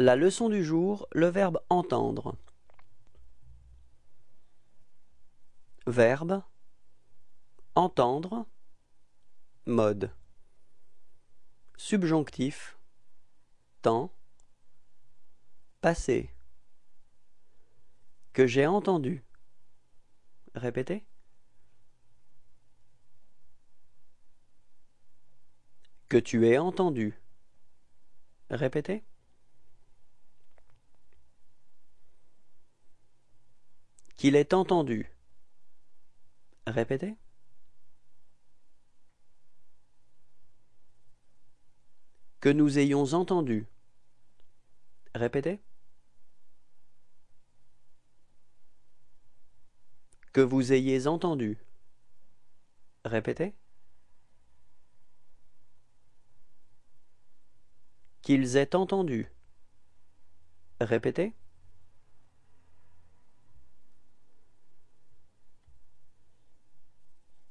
La leçon du jour, le verbe entendre. Verbe entendre mode. Subjonctif temps passé. Que j'ai entendu. Répétez. Que tu aies entendu. Répétez qu'il ait entendu. Répétez. Que nous ayons entendu. Répétez. Que vous ayez entendu. Répétez. Qu'ils aient entendu. Répétez